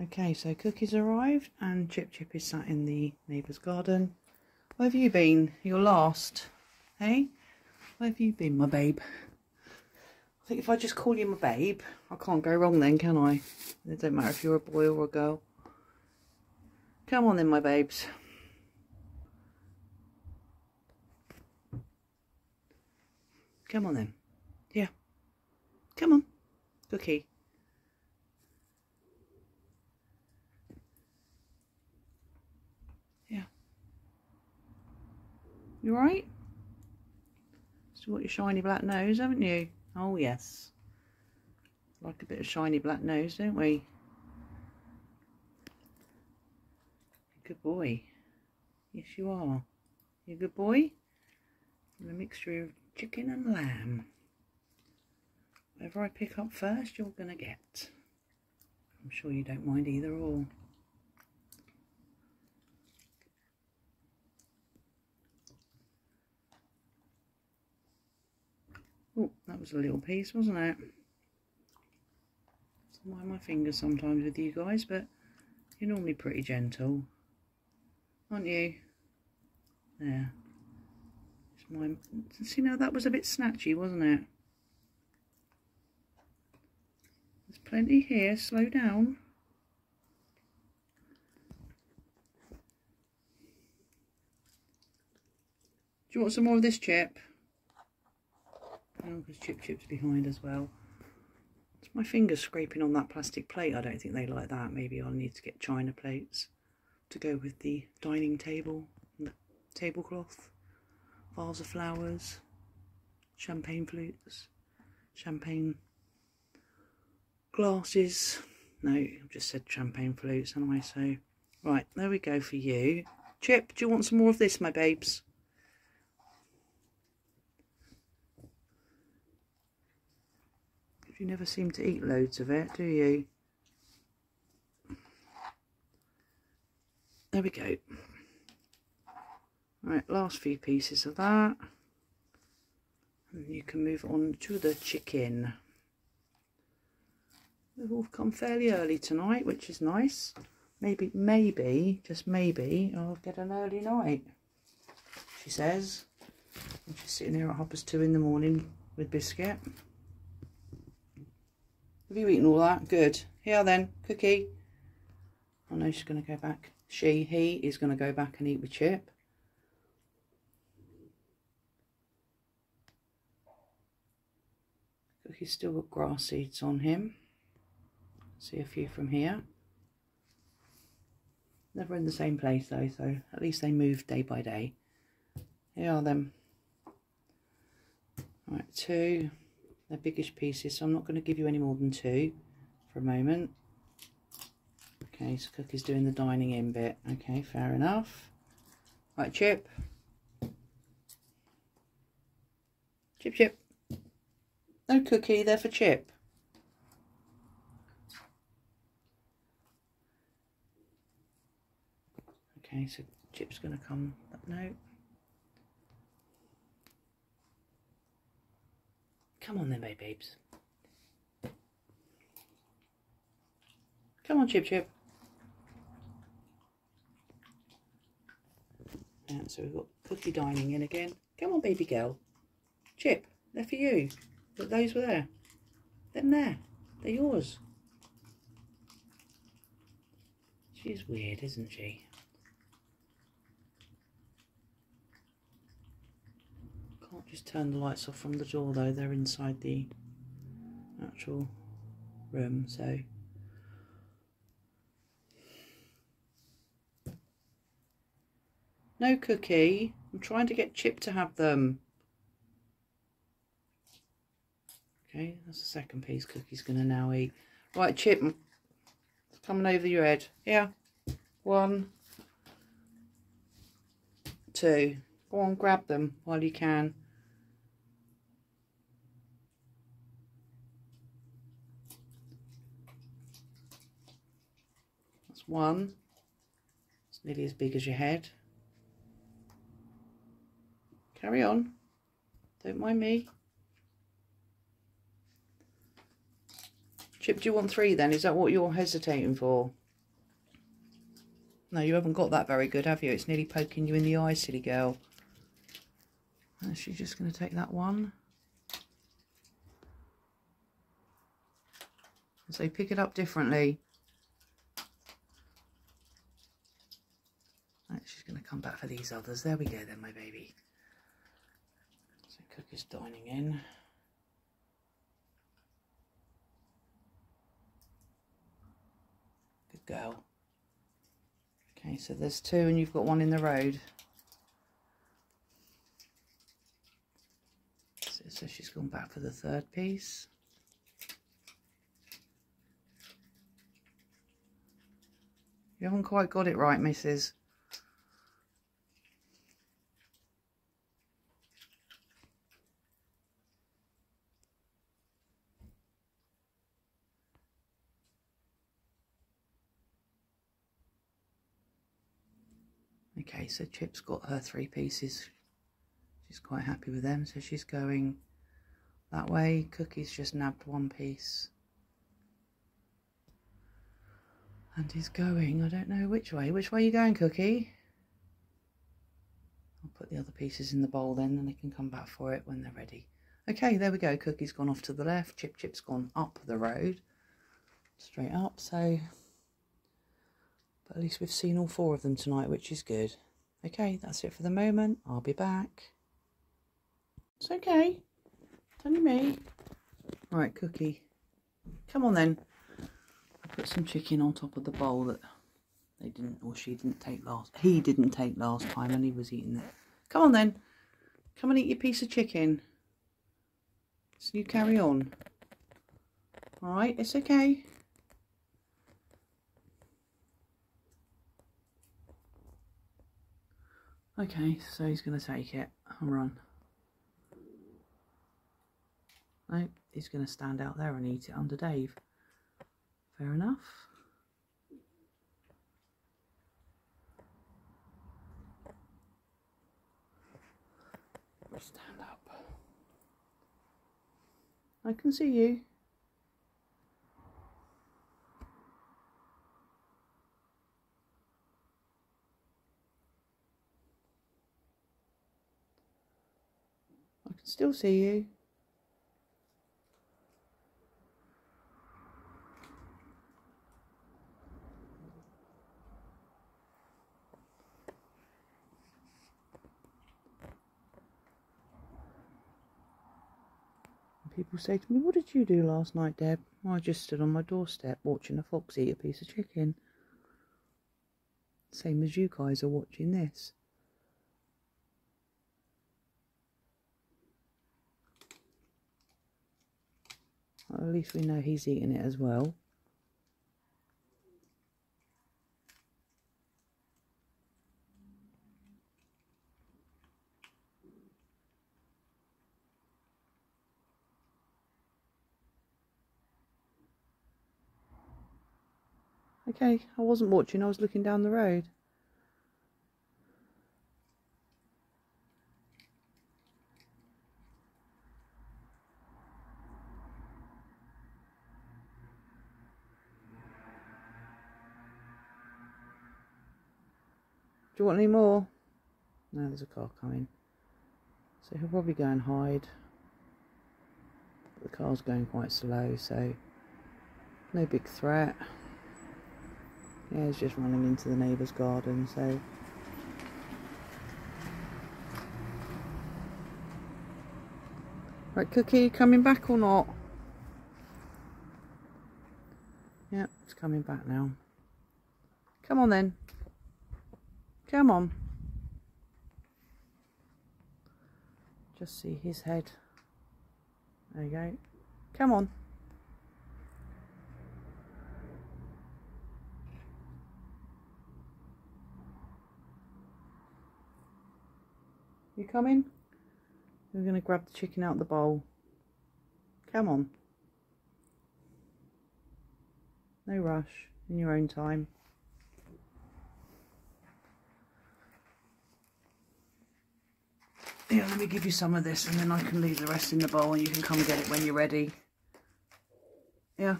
Okay, so Cookie's arrived and Chip Chip is sat in the neighbour's garden. Where have you been? You're lost. Hey? Where have you been, my babe? I think if I just call you my babe, I can't go wrong then, can I? It don't matter if you're a boy or a girl. Come on then, my babes. Come on then. Yeah. Come on. Cookie. Yeah. You alright? Still got your shiny black nose, haven't you? Oh, yes. Like a bit of shiny black nose, don't we? Good boy. Yes, you are. You a good boy? And a mixture of chicken and lamb. Whatever I pick up first, you're going to get. I'm sure you don't mind either or. Oh, that was a little piece, wasn't it? Mind my fingers sometimes with you guys, but you're normally pretty gentle, aren't you? There. It's my. See now that was a bit snatchy, wasn't it? There's plenty here. Slow down. Do you want some more of this chip? Because Chip Chip's behind as well. It's my fingers scraping on that plastic plate. I don't think they like that. Maybe I'll need to get china plates to go with the dining table and the tablecloth. Vase of flowers, champagne flutes, champagne glasses. No, I've just said champagne flutes, anyway, so right there we go for you. Chip, do you want some more of this, my babes? You never seem to eat loads of it, do you? There we go. Right, last few pieces of that. And you can move on to the chicken. They've all come fairly early tonight, which is nice. Maybe, maybe, just maybe, I'll get an early night, she says. And she's sitting here at Hoppers 2 in the morning with biscuit. Have you eaten all that? Good. Here then, cookie. I know she's going to go back. She, he is going to go back and eat with Chip. Cookie's still got grass seeds on him. See a few from here. Never in the same place though, so at least they move day by day. Here are them. Right, two. They're biggish pieces, so I'm not going to give you any more than two for a moment. Okay, so Cookie's doing the dining in bit. Okay, fair enough. Right, Chip. Chip, Chip. No cookie, they're for Chip. Okay, so Chip's going to come up now. Come on then, my babes. Come on, Chip Chip. And so we've got cookie dining in again. Come on, baby girl. Chip, they're for you. But those were there. Them there. They're yours. She's weird, isn't she? Can't just turn the lights off from the door though, they're inside the actual room, so No cookie. I'm trying to get Chip to have them. Okay, that's the second piece Cookie's going to now eat. Right, Chip, it's coming over your head. Yeah. One. Two. Go on, grab them while you can. One. It's nearly as big as your head. Carry on. Don't mind me. Chip, do you want three then? Is that what you're hesitating for? No, you haven't got that very good, have you? It's nearly poking you in the eye, silly girl. And she's just going to take that one. So pick it up differently. Right, she's going to come back for these others. There we go then, my baby. So Cook is dining in. Good girl. Okay, so there's two and you've got one in the road. So, so she's gone back for the third piece. You haven't quite got it right, missus. So Chip's got her three pieces. She's quite happy with them, so she's going that way. Cookie's just nabbed one piece. And he's going, I don't know which way. Which way are you going, Cookie? I'll put the other pieces in the bowl then, and they can come back for it when they're ready. Okay, there we go. Cookie's gone off to the left. Chip Chip's gone up the road. Straight up, so but at least we've seen all four of them tonight, which is good. Okay, that's it for the moment. I'll be back. It's okay. It's only me. Right, Cookie. Come on then. I put some chicken on top of the bowl that they didn't, or she didn't take last. He didn't take last time and he was eating it. Come on then. Come and eat your piece of chicken. So you carry on. Alright, it's okay. Okay, so he's going to take it and run. No, he's going to stand out there and eat it under Dave. Fair enough. Stand up. I can see you. Still see you. People say to me, What did you do last night, Deb? I just stood on my doorstep watching a fox eat a piece of chicken. Same as you guys are watching this. At least we know he's eating it as well. Okay, I wasn't watching, I was looking down the road. Do you want any more? No, there's a car coming. So he'll probably go and hide. But the car's going quite slow, so no big threat. Yeah, he's just running into the neighbour's garden, so... Right, Cookie, coming back or not? Yeah, it's coming back now. Come on then. Come on. Just see his head. There you go. Come on. You coming? We're going to grab the chicken out of the bowl. Come on. No rush. In your own time. Here, let me give you some of this and then I can leave the rest in the bowl and you can come get it when you're ready. Yeah.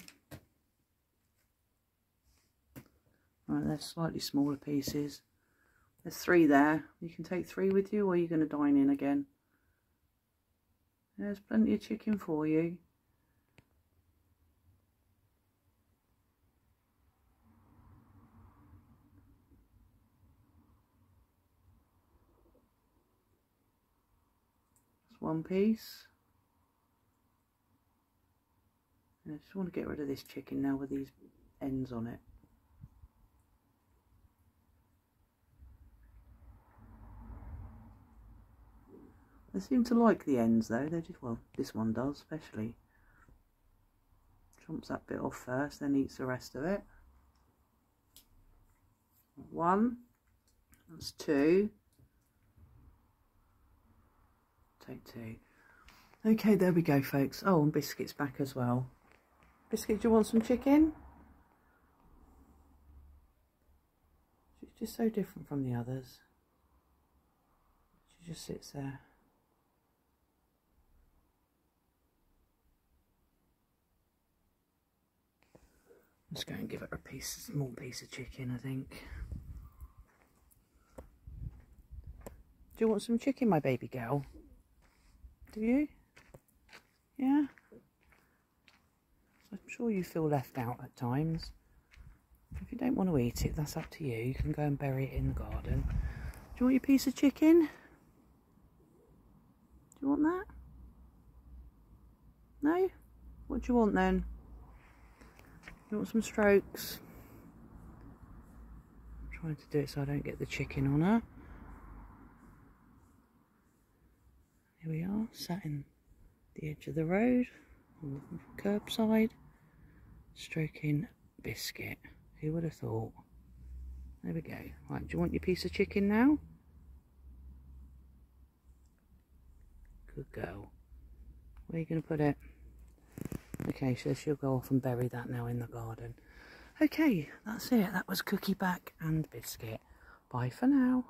Right, they're slightly smaller pieces. There's three there. You can take three with you or you're going to dine in again. There's plenty of chicken for you. One piece. I just want to get rid of this chicken now with these ends on it. They seem to like the ends though, they just, well, this one does especially. Chomps that bit off first, then eats the rest of it. One, that's two. Take two. Okay, there we go folks. Oh, and Biscuit's back as well. Biscuit, do you want some chicken? She's just so different from the others. She just sits there. Let's go and give her a piece, a small piece of chicken, I think. Do you want some chicken, my baby girl? Do you? Yeah? I'm sure you feel left out at times. If you don't want to eat it, that's up to you. You can go and bury it in the garden. Do you want your piece of chicken? Do you want that? No? What do you want then? You want some strokes? I'm trying to do it so I don't get the chicken on her. Here we are, sat in the edge of the road on the curbside, stroking biscuit. Who would have thought? There we go. Right, do you want your piece of chicken now? Good girl. Where are you going to put it? Okay, so she'll go off and bury that now in the garden. Okay, that's it. That was Cookie Back and Biscuit. Bye for now.